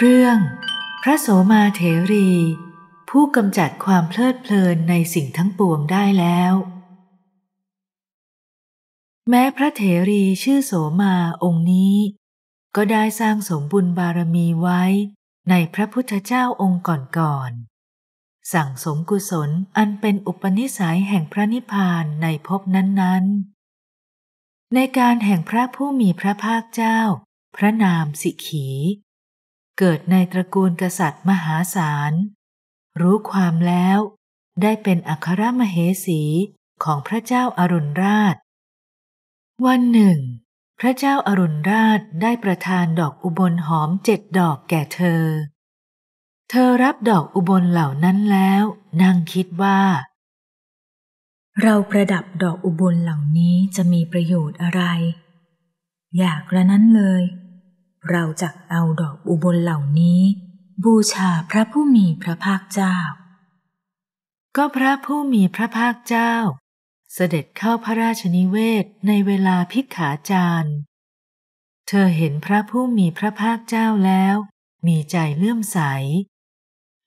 เรื่องพระโสมาเถรี ผู้กำจัดความเพลิดเพลินในสิ่งทั้งปวงได้แล้ว แม้พระเถรีชื่อโสมาองค์นี้ ก็ได้สร้างสมบุญบารมีไว้ในพระพุทธเจ้าองค์ก่อนๆ สั่งสมกุศลอันเป็นอุปนิสัยแห่งพระนิพพานในภพนั้นๆ ในการแห่งพระผู้มีพระภาคเจ้า พระนามสิขี เกิดในตระกูลกษัตริย์มหาศาล รู้ความแล้วได้เป็นอัครมเหสีของพระเจ้าอารุณราช วันหนึ่ง พระเจ้าอารุณราชได้ประทานดอกอุบลหอมเจ็ดดอกแก่เธอ เธอรับดอกอุบลเหล่านั้นแล้วนั่งคิดว่า เราประดับดอกอุบลเหล่านี้จะมีประโยชน์อะไร อยากกระนั้นเลย เราจะเอาดอกอุบลเหล่านี้ บูชาพระผู้มีพระภาคเจ้า ก็พระผู้มีพระภาคเจ้า เสด็จเข้าพระราชนิเวศในเวลาพิกขาจารย์เธอเห็นพระผู้มีพระภาคเจ้าแล้ว มีใจเลื่อมใส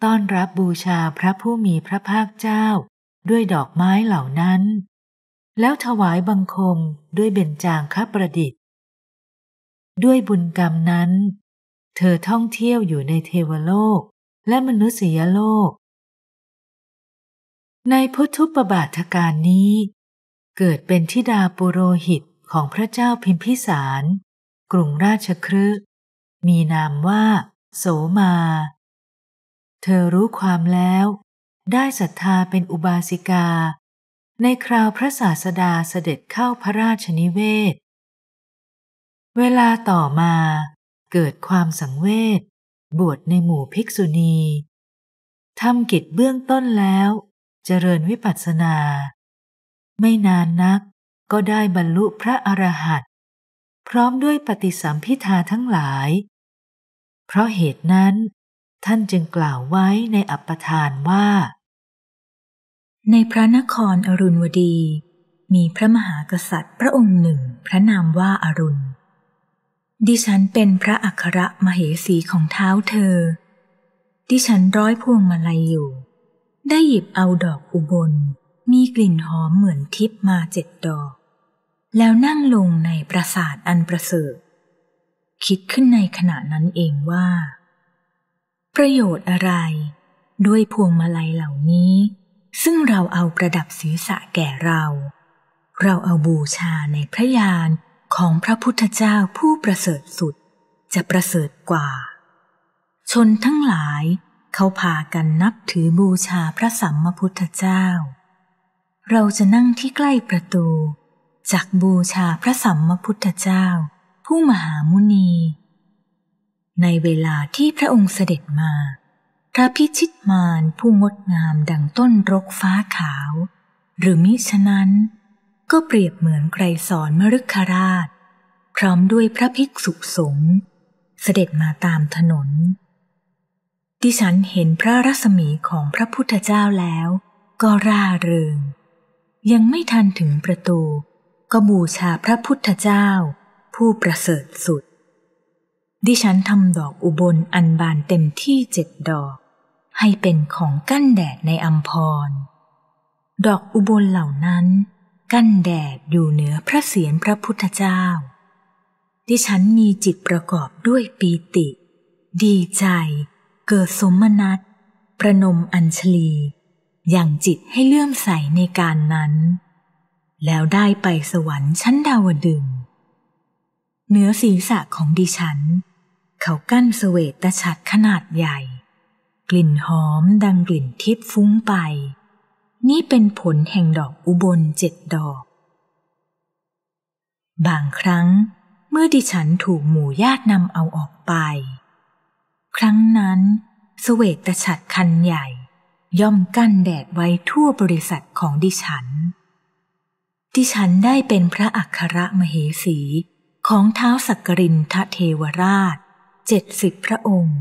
ต้อนรับบูชาพระผู้มีพระภาคเจ้าด้วยดอกไม้เหล่านั้น แล้วถวายบังคมด้วยเบญจางคประดิษฐ์ ด้วยบุญกรรมนั้น เธอท่องเที่ยวอยู่ในเทวโลกและมนุษยโลก ในพุทธุปบาทการนี้ เกิดเป็นทิดาปุโรหิตของพระเจ้าพิมพิสาร กรุงราชครึมีนามว่า โสมา เธอรู้ความแล้ว ได้ศรัทธาเป็นอุบาสิกา ในคราวพระศาสดาเสด็จเข้าพระราชนิเวศ เวลาต่อมาเกิดความสังเวชบวชในหมู่ภิกษุณีทำกิจเบื้องต้นแล้ว เจริญวิปัสสนา ไม่นานนักก็ได้บรรลุพระอรหันต์พร้อมด้วยปฏิสัมพิทาทั้งหลาย เพราะเหตุนั้นท่านจึงกล่าวไว้ในอัปปทานว่า ในพระนครอรุณวดี มีพระมหากษัตริย์พระองค์หนึ่ง พระนามว่าอารุณ ดิฉันเป็นพระอัครมเหสีของเท้าเธอ ดิฉันร้อยพวงมาลัยอยู่ ได้หยิบเอาดอกอุบล มีกลิ่นหอมเหมือนทิพมาเจ็ดดอก แล้วนั่งลงในปราสาทอันประเสริฐ คิดขึ้นในขณะนั้นเองว่า ประโยชน์อะไร ด้วยพวงมาลัยเหล่านี้ ซึ่งเราเอาประดับศีรษะแก่เรา เราเอาบูชาในพระยาน ของพระพุทธเจ้าผู้ประเสริฐสุดจะประเสริฐกว่า ชนทั้งหลายเขาพากันนับถือบูชาพระสัมมพุทธเจ้า เราจะนั่งที่ใกล้ประตูจากบูชาพระสัมมพุทธเจ้า ผู้มหามุนี ในเวลาที่พระองค์เสด็จมา พระพิชิตมารผู้งดงามดังต้นรกฟ้าขาว หรือมิฉะนั้น ก็เปรียบเหมือนไกรสอนมฤคราช พร้อมด้วยพระภิกษุสงฆ์เสด็จมาตามถนน ดิฉันเห็นพระรัศมีของพระพุทธเจ้าแล้ว ก็ร่าเริง ยังไม่ทันถึงประตู ก็บูชาพระพุทธเจ้า ผู้ประเสริฐสุด ดิฉันทำดอกอุบลอันบานเต็มที่เจ็ดดอก ให้เป็นของกั้นแดดในอัมพร ดอกอุบลเหล่านั้น กั้นแดดอยู่เหนือพระเศียรพระพุทธเจ้า ดิฉันมีจิตประกอบด้วยปีติ ดีใจ เกิดสมนัตประนมอัญชลี อย่างจิตให้เลื่อมใสในการนั้น แล้วได้ไปสวรรค์ชั้นดาวดึงส์เหนือศีรษะของดิฉัน เขากั้นเสวตฉัตรขนาดใหญ่ กลิ่นหอมดังกลิ่นทิพย์ฟุ้งไป นี่เป็นผลแห่งดอกอุบลเจ็ดดอก บางครั้งเมื่อดิฉันถูกหมู่ญาตินำเอาออกไป ครั้งนั้นเสวตฉัตรคันใหญ่ ย่อมกั้นแดดไว้ทั่วบริษัทของดิฉัน ดิฉันได้เป็นพระอัครมเหสีของเท้าสักกรินทเทวราชเจ็ดสิบพระองค์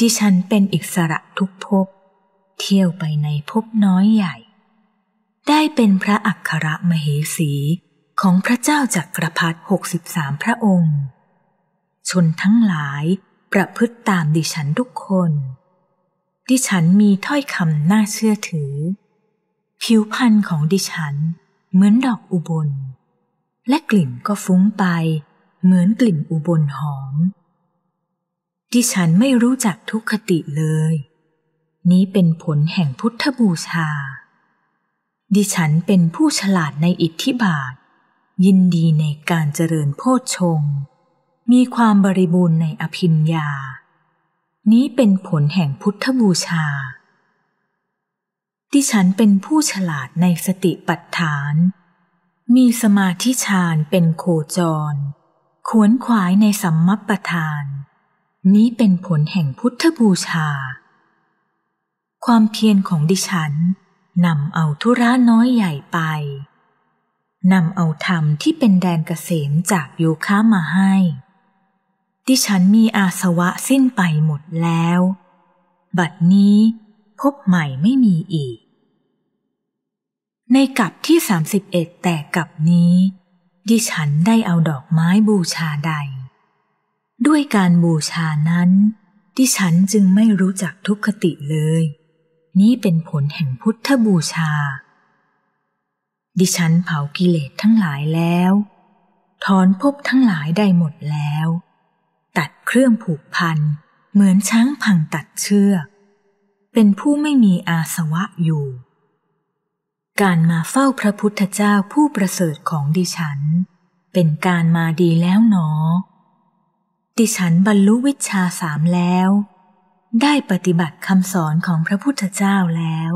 ดิฉันเป็นอิสระทุกภพ เที่ยวไปในภพน้อยใหญ่ ได้เป็นพระอัครมเหสีของพระเจ้าจักรพรรดิหกสิบสามพระองค์ ชนทั้งหลายประพฤติตามดิฉันทุกคน ดิฉันมีถ้อยคำน่าเชื่อถือ ผิวพรรณของดิฉันเหมือนดอกอุบล และกลิ่นก็ฟุ้งไป เหมือนกลิ่นอุบลหอม ดิฉันไม่รู้จักทุกขติเลย นี้เป็นผลแห่งพุทธบูชา ดิฉันเป็นผู้ฉลาดในอิทธิบาท ยินดีในการเจริญโพชฌงมีความบริบูรณ์ในอภิญญา นี้เป็นผลแห่งพุทธบูชา ดิฉันเป็นผู้ฉลาดในสติปัฏฐาน มีสมาธิฌานเป็นโคจร ขวนขวายในสัมมัปปทาน นี้เป็นผลแห่งพุทธบูชา ความเพียรของดิฉันนำเอาธุระน้อยใหญ่ไปนำเอาธรรมที่เป็นแดนเกษมจากโยคะมาให้ ดิฉันมีอาสวะสิ้นไปหมดแล้ว บัดนี้พบใหม่ไม่มีอีก ในกับที่ 31 แต่กับนี้ ดิฉันได้เอาดอกไม้บูชาใด ด้วยการบูชานั้น ดิฉันจึงไม่รู้จักทุกขติเลย นี้เป็นผลแห่งพุทธบูชา ดิฉันเผากิเลสทั้งหลายแล้ว ถอนภพทั้งหลายได้หมดแล้ว ตัดเครื่องผูกพัน เหมือนช้างพังตัดเชือก เป็นผู้ไม่มีอาสวะอยู่ การมาเฝ้าพระพุทธเจ้าผู้ประเสริฐของดิฉัน เป็นการมาดีแล้วหนอ ดิฉันบรรลุวิชาสามแล้ว ได้ปฏิบัติคำสอนของพระพุทธเจ้าแล้ว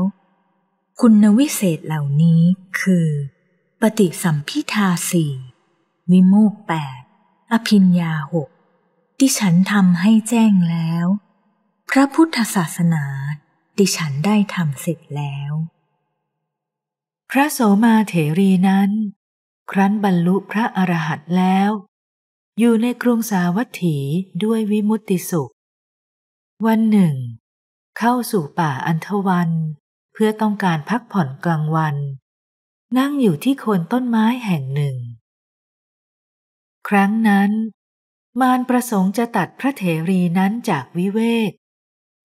คุณวิเศษเหล่านี้คือ ปฏิสัมพิทาสี่วิโมกแปดอภิญญาหกดิฉันทำให้แจ้งแล้ว พระพุทธศาสนาดิฉันได้ทำเสร็จแล้ว พระโสมาเถรีนั้น ครั้นบรรลุพระอรหันต์แล้ว อยู่ในกรุงสาวัตถีด้วยวิมุตติสุข วันหนึ่ง เข้าสู่ป่าอันทวัน เพื่อต้องการพักผ่อนกลางวัน นั่งอยู่ที่โคนต้นไม้แห่งหนึ่ง ครั้งนั้น มารประสงค์จะตัดพระเถรีนั้นจากวิเวก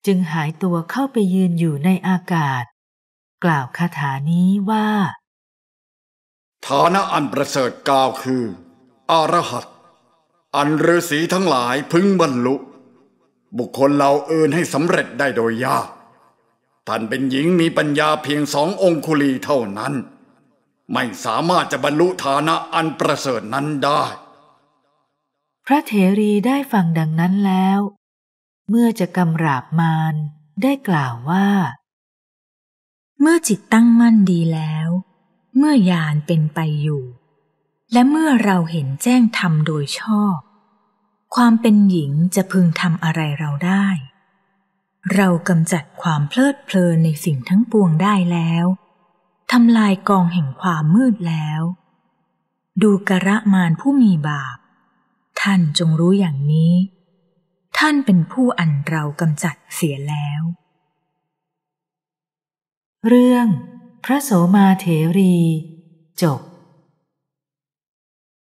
จึงหายตัวเข้าไปยืนอยู่ในอากาศ กล่าวคาถานี้ว่า ฐานะอันประเสริฐกล่าวคือ อรหัตอันฤาษีทั้งหลายพึงบรรลุ บุคคลเราอื่นให้สำเร็จได้โดยยากท่านเป็นหญิงมีปัญญาเพียงสององคุลีเท่านั้น ไม่สามารถจะบรรลุฐานะอันประเสริฐนั้นได้ พระเถรีได้ฟังดังนั้นแล้ว เมื่อจะกำราบมารได้กล่าวว่า เมื่อจิตตั้งมั่นดีแล้ว เมื่อยานเป็นไปอยู่ และเมื่อเราเห็นแจ้งธรรมโดยชอบ ความเป็นหญิงจะพึงทำอะไรเราได้ เรากำจัดความเพลิดเพลินในสิ่งทั้งปวงได้แล้วทำลายกองแห่งความมืดแล้ว ดูกระมานผู้มีบาป ท่านจงรู้อย่างนี้ ท่านเป็นผู้อันเรากำจัดเสียแล้ว เรื่อง พระโสมาเถรี จบ